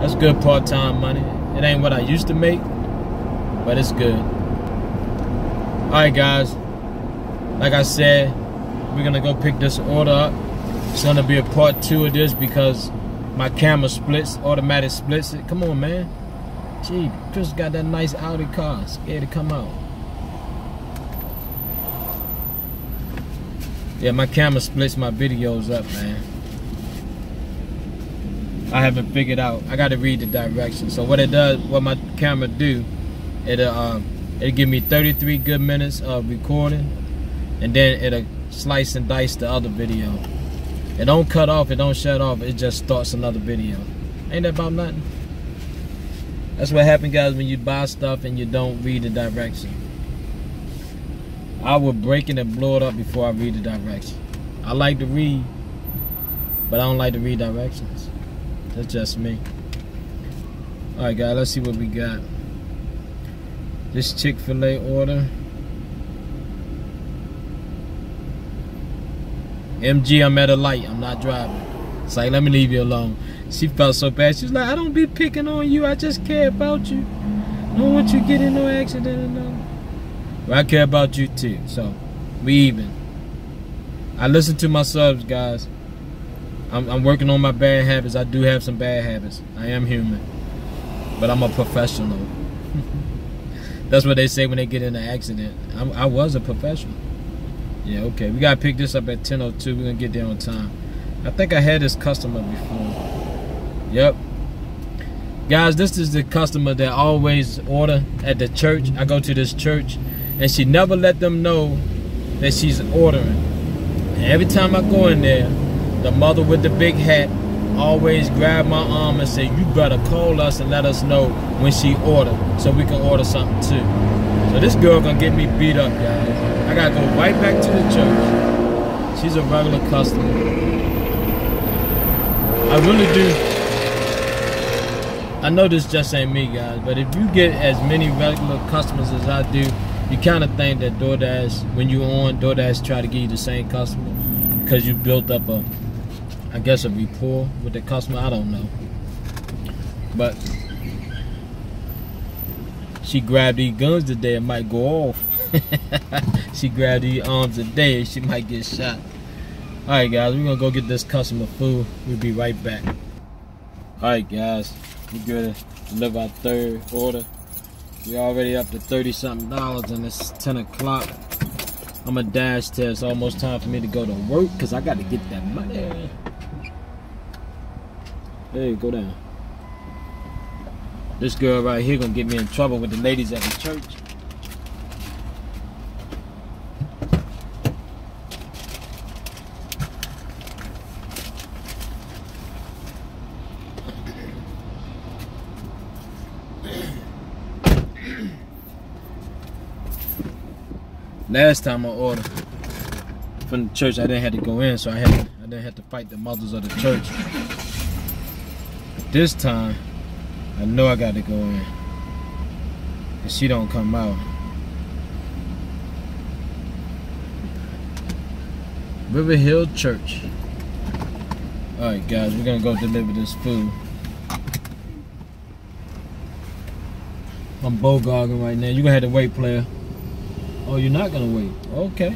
That's good part-time money. It ain't what I used to make, but it's good. All right, guys. Like I said, we're gonna go pick this order up. It's gonna be a part two of this because my camera splits, automatic splits it. Come on, man. Gee, Chris got that nice Audi car. Scared to come out. Yeah, my camera splits my videos up, man. I haven't figured out. I got to read the directions. So what it does, what my camera do, it uh, it give me 33 good minutes of recording, and then it'll slice and dice the other video. It don't cut off, it don't shut off. It just starts another video. Ain't that about nothing? That's what happens, guys, when you buy stuff and you don't read the direction. I would break it and blow it up before I read the directions. I like to read, but I don't like to read directions. That's just me. Alright guys, let's see what we got. This Chick-fil-A order. MG, I'm at a light. I'm not driving. It's like, let me leave you alone. She felt so bad. She was like, I don't be picking on you. I just care about you. I don't want you to get in no accident or nothing. But I care about you too. So, we even. I listen to my subs, guys. I'm, I'm working on my bad habits. I do have some bad habits. I am human. But I'm a professional. That's what they say when they get in an accident. I'm, I was a professional. Yeah, okay. We gotta pick this up at 10:02. We're gonna get there on time. I think I had this customer before. Yep. Guys, this is the customer that always order at the church. I go to this church, and she never let them know that she's ordering. And every time I go in there, the mother with the big hat always grabbed my arm and said, "You better call us and let us know when she order, so we can order something too." So this girl gonna get me beat up, guys. I gotta go right back to the church. She's a regular customer. I really do. I know this just ain't me, guys, but if you get as many regular customers as I do, you kind of think that DoorDash, when you're on, DoorDash try to give you the same customer because you built up a, I guess, a rapport with the customer. I don't know. But she grabbed these guns today, it might go off. she grabbed these arms today, she might get shot. Alright guys, we're gonna go get this customer food. We'll be right back. Alright guys, we're gonna deliver our third order. We're already up to 30 something dollars and it's 10 o'clock. I'm a dash test. Almost time for me to go to work because I got to get that money. Hey, go down. This girl right here gonna get me in trouble with the ladies at the church. Last time I ordered from the church, I didn't have to go in, so I had I didn't have to fight the mothers of the church. This time, I know I got to go in, and she don't come out. River Hill Church. All right, guys, we're gonna go deliver this food. I'm bogarting right now. You gonna have to wait, player. Oh, you're not gonna wait. Okay.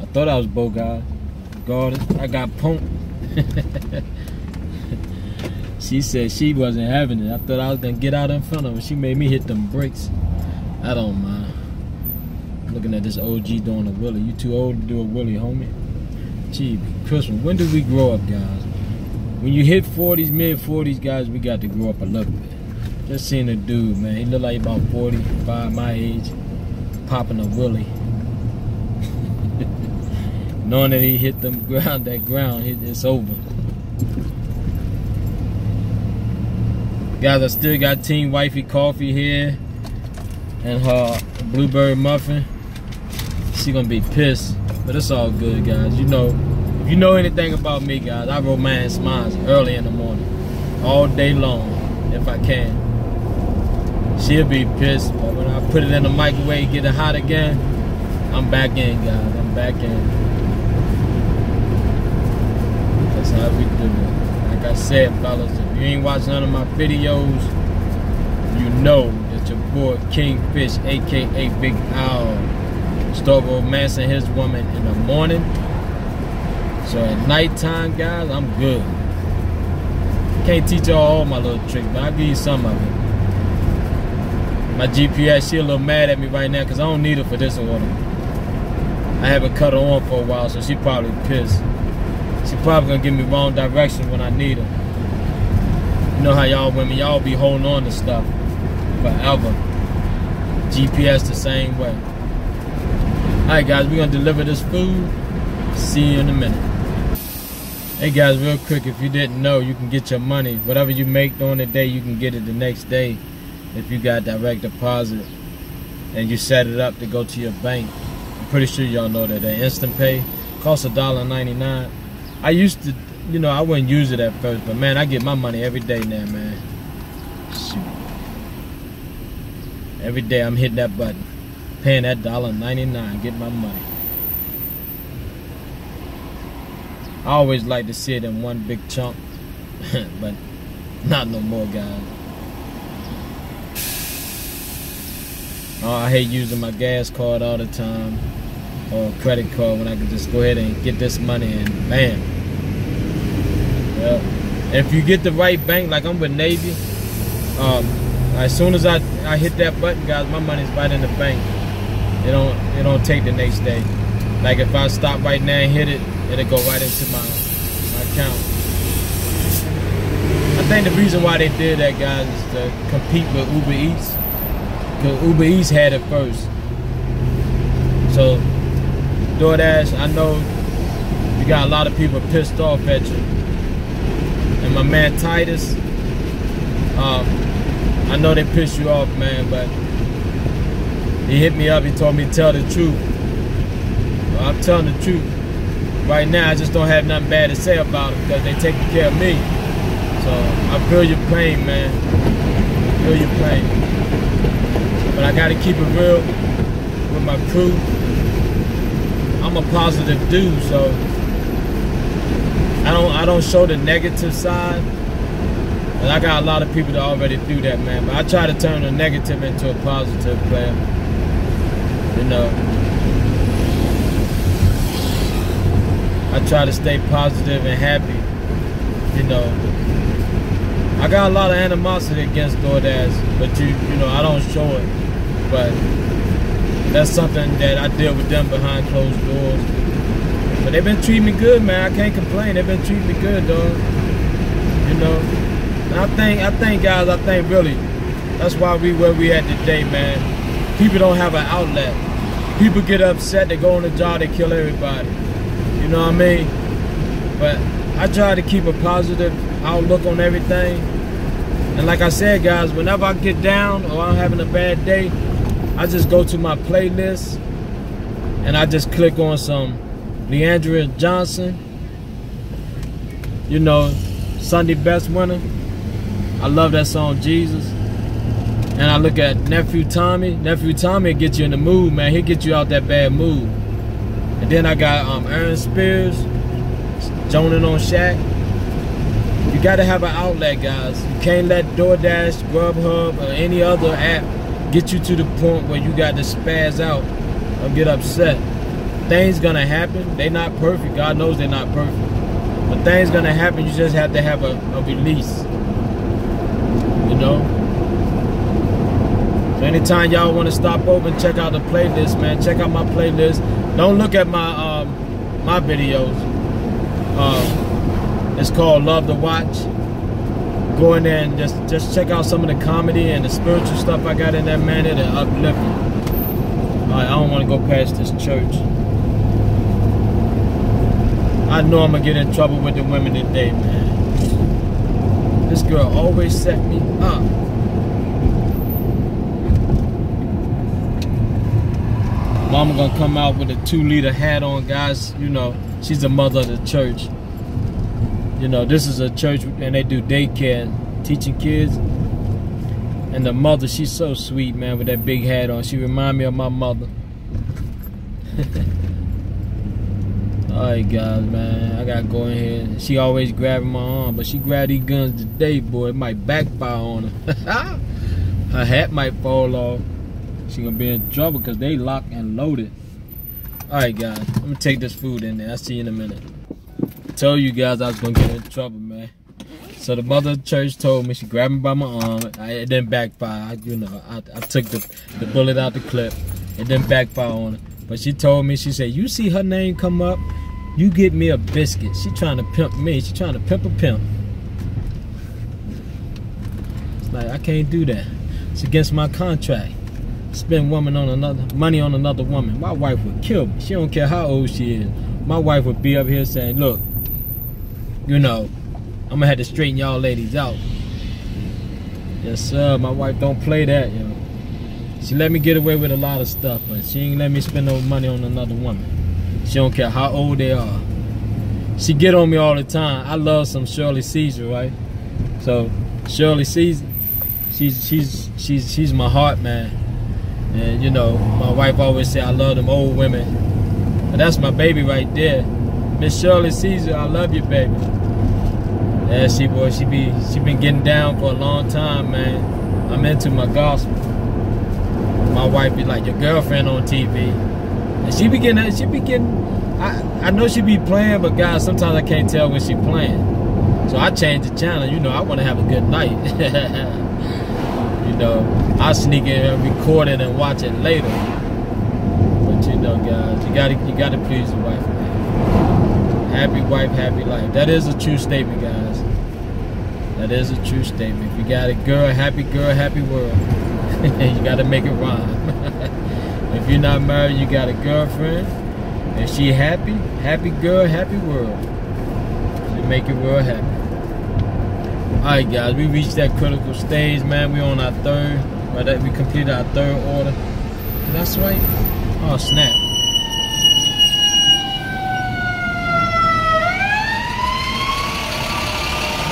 I thought I was Bogart. Guarded. I got punked. she said she wasn't having it. I thought I was gonna get out in front of her. She made me hit them brakes. I don't mind. Looking at this OG doing a willy. You too old to do a willy, homie. Gee, Christmas. When do we grow up, guys? When you hit 40s, mid 40s, guys, we got to grow up a little bit. Just seeing a dude, man. He look like about 45, my age, popping a willy. Knowing that he hit them ground, that ground, it's over. Guys, I still got Team Wifey Coffee here and her blueberry muffin. She gonna be pissed, but it's all good, guys. You know, if you know anything about me, guys, I romance mines early in the morning, all day long, if I can. She'll be pissed, but when I put it in the microwave, get it hot again, I'm back in, guys. I'm back in. That's how we do it. Like I said. fellas, if you ain't watched none of my videos, you know that your boy Kingfish, aka Big Al, start romancing his woman in the morning. So at nighttime, guys, I'm good. Can't teach y'all all my little tricks, but I'll give you some of it. My GPS, she a little mad at me right now because I don't need her for this order. I haven't cut her on for a while, so she probably pissed. She probably gonna give me wrong direction when I need her. You know how y'all women, y'all be holding on to stuff forever. GPS the same way. Alright guys, we're gonna deliver this food. See you in a minute. Hey guys, real quick, if you didn't know, you can get your money. Whatever you make during the day, you can get it the next day if you got direct deposit and you set it up to go to your bank. I'm pretty sure y'all know that that instant pay costs a dollar ninety nine. I used to, you know, I wouldn't use it at first, but man, I get my money every day now, man. Shoot. Every day I'm hitting that button, paying that dollar ninety nine, get my money. I always like to see it in one big chunk, but not no more, guys. Oh, I hate using my gas card all the time or credit card when I can just go ahead and get this money and bam. If you get the right bank, like I'm with Navy, um, as soon as I, I hit that button, guys, my money's right in the bank. It don't it don't take the next day. Like if I stop right now and hit it, it'll go right into my my account. I think the reason why they did that, guys, is to compete with Uber Eats. Cause Uber Eats had it first. So DoorDash, I know you got a lot of people pissed off at you. And my man Titus, um, I know they pissed you off, man, but he hit me up, he told me to tell the truth. Well, I'm telling the truth. Right now, I just don't have nothing bad to say about them because they taking care of me. So I feel your pain, man. I feel your pain. But I gotta keep it real with my crew. I'm a positive dude, so I don't I don't show the negative side. And I got a lot of people that already do that, man. But I try to turn a negative into a positive player. You know. I try to stay positive and happy. You know. I got a lot of animosity against DoorDash, but you you know, I don't show it but that's something that I deal with them behind closed doors. But they've been treating me good, man. I can't complain. They've been treating me good, dog. You know. And I think, I think, guys, I think really, that's why we where we at today, man. People don't have an outlet. People get upset. They go on the job. They kill everybody. You know what I mean? But I try to keep a positive outlook on everything. And like I said, guys, whenever I get down or I'm having a bad day, I just go to my playlist and I just click on some Le'Andria Johnson. You know, Sunday Best Winner. I love that song, Jesus. And I look at Nephew Tommy. Nephew Tommy get you in the mood, man. He'll get you out that bad mood. And then I got um, Aaron Spears, Jonan on Shaq. You gotta have an outlet, guys. You can't let DoorDash, Grubhub, or any other app get you to the point where you got to spaz out or get upset. Things gonna happen. They not perfect. God knows they're not perfect. But things gonna happen. You just have to have a, a release. You know. So anytime y'all want to stop over and check out the playlist, man, check out my playlist. Don't look at my um, my videos. Um, it's called Love to Watch go in there and just just check out some of the comedy and the spiritual stuff I got in there, man. It'll uplift. I don't want to go past this church. I know I'm gonna get in trouble with the women today, man. This girl always set me up. Mama gonna come out with a two liter hat on, guys. You know, she's the mother of the church you know, this is a church and they do daycare teaching kids. And the mother, she's so sweet, man, with that big hat on. She remind me of my mother. Alright guys, man, I gotta go in here. She always grabbing my arm, but she grabbed these guns today, boy. It might backfire on her. her hat might fall off. She gonna be in trouble because they locked and loaded. Alright guys, I'm gonna take this food in there. I'll see you in a minute. Told you guys I was gonna get in trouble, man. So the mother the church told me, she grabbed me by my arm. I, it didn't backfire. I, you know, I, I took the, the bullet out the clip. It didn't backfire on her. But she told me, she said, you see her name come up, you get me a biscuit. She trying to pimp me. She trying to pimp a pimp. It's like, I can't do that. It's against my contract. Spend woman on another money on another woman. My wife would kill me. She don't care how old she is. My wife would be up here saying, look, you know, I'm gonna have to straighten y'all ladies out. Yes, sir. My wife don't play that, yo. She let me get away with a lot of stuff, but she ain't let me spend no money on another woman. She don't care how old they are. She get on me all the time. I love some Shirley Caesar, right? So Shirley Caesar, she's she's she's she's my heart, man. And you know, my wife always say I love them old women. And that's my baby right there. Miss Shirley Caesar, I love you, baby. Yeah, she boy, she be she been getting down for a long time, man. I'm into my gospel. My wife be like your girlfriend on TV, and she be getting she be getting. I I know she be playing, but guys, sometimes I can't tell when she playing. So I change the channel. You know, I want to have a good night. you know, I sneak in and record it and watch it later. But you know, guys, you gotta you gotta please your wife, man. Happy wife, happy life. That is a true statement, guys. That is a true statement. If you got a girl, happy girl, happy world. you got to make it rhyme. if you're not married, you got a girlfriend, and she happy, happy girl, happy world. You make your world happy. All right, guys, we reached that critical stage, man. We on our third, right? We completed our third order. That's right. Oh snap.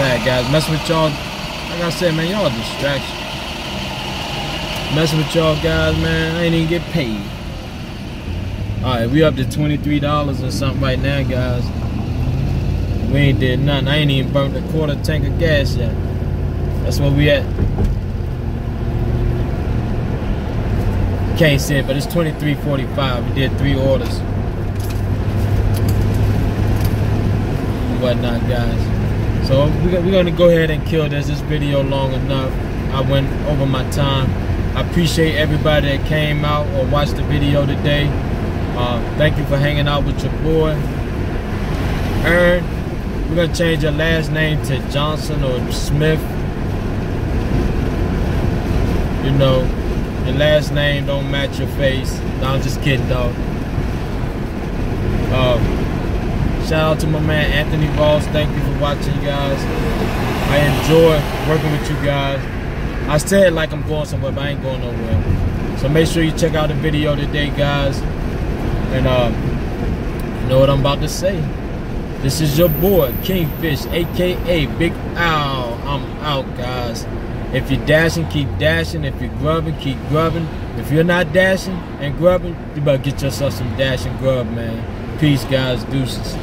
Bad, guys. Messing with y'all, like I said, man, y'all a distraction. Messing with y'all guys, man, I ain't even get paid. Alright, we up to $23 or something right now, guys. We ain't did nothing. I ain't even burnt a quarter tank of gas yet. That's where we at. Can't say it, but it's 23.45. We did three orders. Whatnot, guys. So we're gonna go ahead and kill this. This video long enough. I went over my time. I appreciate everybody that came out or watched the video today. Uh, thank you for hanging out with your boy. Ern, we're gonna change your last name to Johnson or Smith. You know, your last name don't match your face. No, I'm just kidding, dog. Uh, Shout out to my man Anthony Voss. Thank you for watching, guys. I enjoy working with you guys. I said like I'm going somewhere, but I ain't going nowhere. So make sure you check out the video today, guys. And uh, you know what I'm about to say. This is your boy, Kingfish, aka Big Al. I'm out, guys. If you're dashing, keep dashing. If you're grubbing, keep grubbing. If you're not dashing and grubbing, you better get yourself some dash and grub, man. Peace, guys. Deuces.